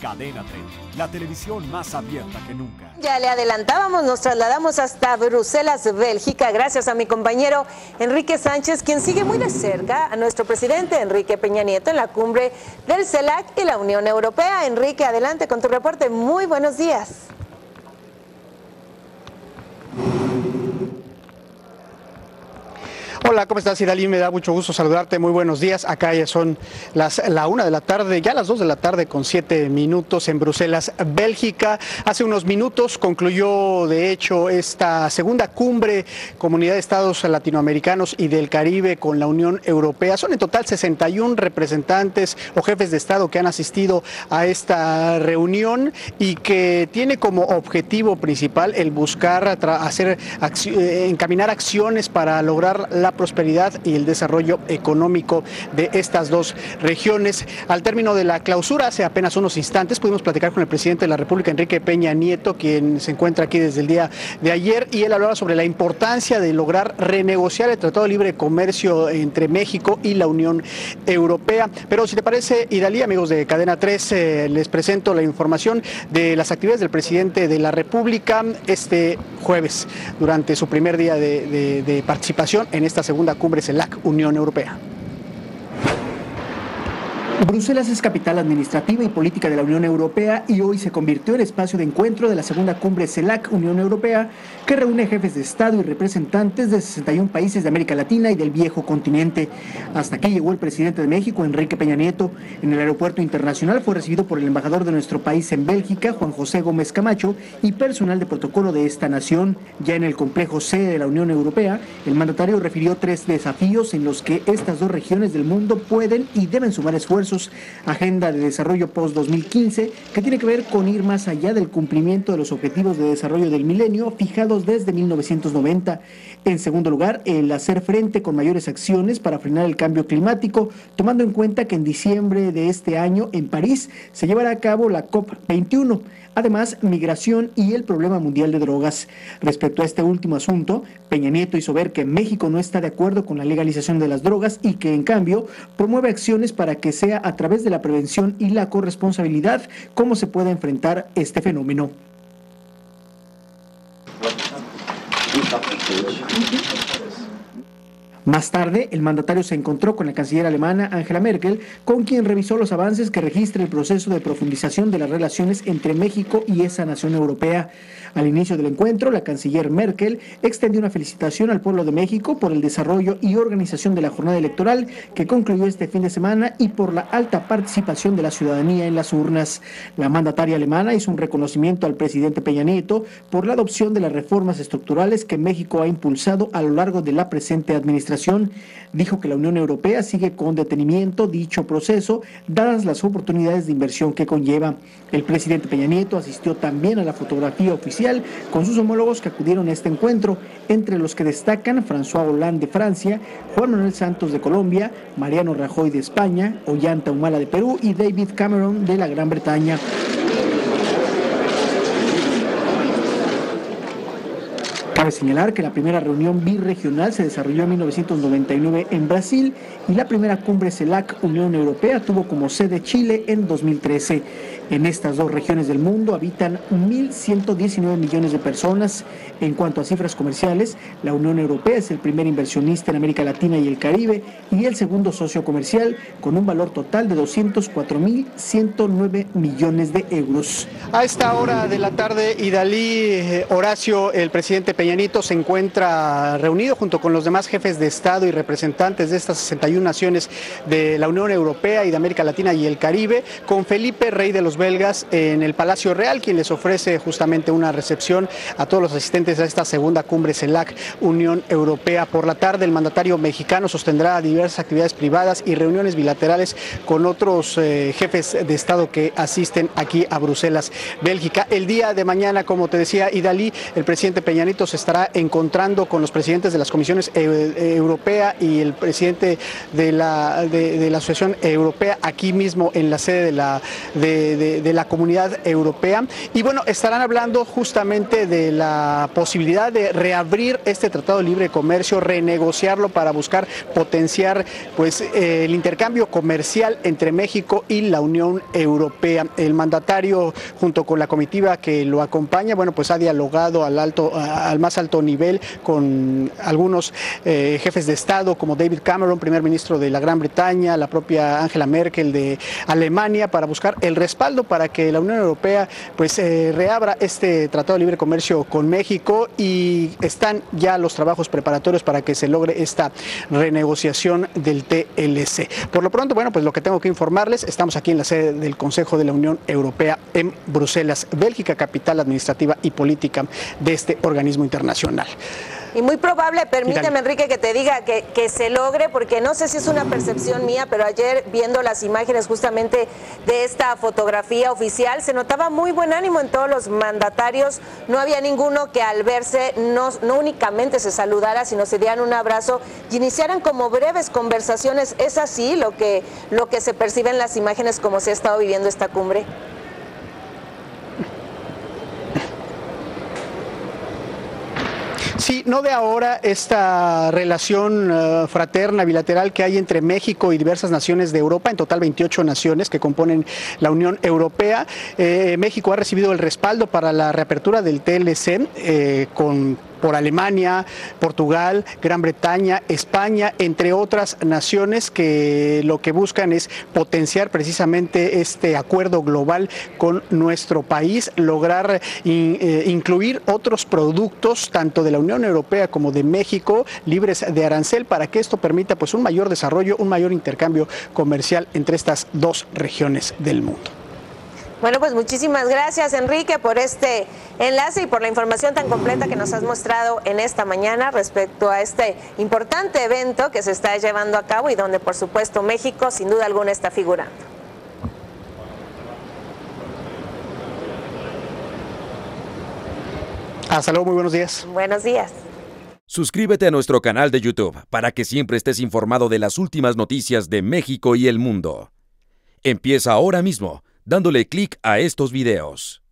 Cadena 30, la televisión más abierta que nunca. Ya le adelantábamos, nos trasladamos hasta Bruselas, Bélgica, gracias a mi compañero Enrique Sánchez, quien sigue muy de cerca a nuestro presidente Enrique Peña Nieto en la cumbre del CELAC y la Unión Europea. Enrique, adelante con tu reporte. Muy buenos días. Hola, ¿cómo estás, Idalí? Me da mucho gusto saludarte. Muy buenos días. Acá ya son las, la una de la tarde, ya las dos de la tarde con siete minutos en Bruselas, Bélgica. Hace unos minutos concluyó, de hecho, esta segunda cumbre Comunidad de Estados Latinoamericanos y del Caribe con la Unión Europea. Son en total 61 representantes o jefes de Estado que han asistido a esta reunión y que tiene como objetivo principal el buscar hacer, eh, encaminar acciones para lograr la prosperidad y el desarrollo económico de estas dos regiones. Al término de la clausura, hace apenas unos instantes, pudimos platicar con el presidente de la República, Enrique Peña Nieto, quien se encuentra aquí desde el día de ayer, y él hablaba sobre la importancia de lograr renegociar el Tratado de Libre Comercio entre México y la Unión Europea. Pero si te parece, Idalí, amigos de Cadena 3, eh, les presento la información de las actividades del presidente de la República este jueves, durante su primer día de, de participación en esta segunda cumbre CELAC Unión Europea. Bruselas es capital administrativa y política de la Unión Europea y hoy se convirtió en espacio de encuentro de la segunda cumbre CELAC Unión Europea, que reúne jefes de Estado y representantes de 61 países de América Latina y del viejo continente. Hasta aquí llegó el presidente de México, Enrique Peña Nieto. En el aeropuerto internacional fue recibido por el embajador de nuestro país en Bélgica, Juan José Gómez Camacho, y personal de protocolo de esta nación. Ya en el complejo C de la Unión Europea, el mandatario refirió tres desafíos en los que estas dos regiones del mundo pueden y deben sumar esfuerzos Agenda de Desarrollo Post-2015, que tiene que ver con ir más allá del cumplimiento de los objetivos de desarrollo del milenio fijados desde 1990. En segundo lugar, el hacer frente con mayores acciones para frenar el cambio climático, tomando en cuenta que en diciembre de este año en París se llevará a cabo la COP21. Además, migración y el problema mundial de drogas. Respecto a este último asunto, Peña Nieto hizo ver que México no está de acuerdo con la legalización de las drogas y que, en cambio, promueve acciones para que sea a través de la prevención y la corresponsabilidad cómo se pueda enfrentar este fenómeno. Más tarde, el mandatario se encontró con la canciller alemana Angela Merkel, con quien revisó los avances que registra el proceso de profundización de las relaciones entre México y esa nación europea. Al inicio del encuentro, la canciller Merkel extendió una felicitación al pueblo de México por el desarrollo y organización de la jornada electoral que concluyó este fin de semana y por la alta participación de la ciudadanía en las urnas. La mandataria alemana hizo un reconocimiento al presidente Peña Nieto por la adopción de las reformas estructurales que México ha impulsado a lo largo de la presente administración. Dijo que la Unión Europea sigue con detenimiento dicho proceso, dadas las oportunidades de inversión que conlleva. El presidente Peña Nieto asistió también a la fotografía oficial con sus homólogos que acudieron a este encuentro, entre los que destacan François Hollande de Francia, Juan Manuel Santos de Colombia, Mariano Rajoy de España, Ollanta Humala de Perú y David Cameron de la Gran Bretaña. Cabe señalar que la primera reunión birregional se desarrolló en 1999 en Brasil y la primera cumbre CELAC Unión Europea tuvo como sede Chile en 2013. En estas dos regiones del mundo habitan 1.119 millones de personas. En cuanto a cifras comerciales, la Unión Europea es el primer inversionista en América Latina y el Caribe y el segundo socio comercial con un valor total de 204.109 millones de euros. A esta hora de la tarde, Idalí eh, Horacio, el presidente Peñanito, se encuentra reunido junto con los demás jefes de Estado y representantes de estas 61 naciones de la Unión Europea y de América Latina y el Caribe, con Felipe Rey de los belgas en el Palacio Real, quien les ofrece justamente una recepción a todos los asistentes a esta segunda cumbre CELAC Unión Europea. Por la tarde, el mandatario mexicano sostendrá diversas actividades privadas y reuniones bilaterales con otros eh, jefes de Estado que asisten aquí a Bruselas, Bélgica. El día de mañana, como te decía Idalí, el presidente Peñanito se estará encontrando con los presidentes de las comisiones europea y el presidente de la, de, la Asociación Europea aquí mismo en la sede de la, de, la comunidad europea. Y bueno, estarán hablando justamente de la posibilidad de reabrir este Tratado de Libre Comercio, renegociarlo para buscar potenciar pues, el intercambio comercial entre México y la Unión Europea. El mandatario, junto con la comitiva que lo acompaña, bueno, pues ha dialogado al, alto, al más alto nivel con algunos eh, jefes de Estado como David Cameron, primer ministro de la Gran Bretaña, la propia Angela Merkel de Alemania, para buscar el respaldo para que la Unión Europea pues eh, reabra este Tratado de Libre Comercio con México y están ya los trabajos preparatorios para que se logre esta renegociación del TLC. Por lo pronto, bueno, pues lo que tengo que informarles, estamos aquí en la sede del Consejo de la Unión Europea en Bruselas, Bélgica, capital administrativa y política de este organismo internacional. Y muy probable, permíteme Enrique que te diga que, que, se logre, porque no sé si es una percepción mía, pero ayer viendo las imágenes justamente de esta fotografía oficial, se notaba muy buen ánimo en todos los mandatarios. No había ninguno que al verse no, no únicamente se saludara, sino se dieran un abrazo y iniciaran como breves conversaciones. ¿Es así lo que, lo que se percibe en las imágenes como se ha estado viviendo esta cumbre? Sí, no de ahora esta relación eh, fraterna bilateral que hay entre México y diversas naciones de Europa, en total 28 naciones que componen la Unión Europea. Eh, México ha recibido el respaldo para la reapertura del TLC eh, con por Alemania, Portugal, Gran Bretaña, España, entre otras naciones que lo que buscan es potenciar precisamente este acuerdo global con nuestro país, lograr eh, incluir otros productos tanto de la Unión Europea como de México libres de arancel para que esto permita pues un mayor desarrollo, un mayor intercambio comercial entre estas dos regiones del mundo. Bueno, pues muchísimas gracias Enrique por este enlace y por la información tan completa que nos has mostrado en esta mañana respecto a este importante evento que se está llevando a cabo y donde por supuesto México sin duda alguna está figurando. Hasta luego, muy buenos días. Buenos días. Suscríbete a nuestro canal de YouTube para que siempre estés informado de las últimas noticias de México y el mundo. Empieza ahora mismo dándole clic a estos videos.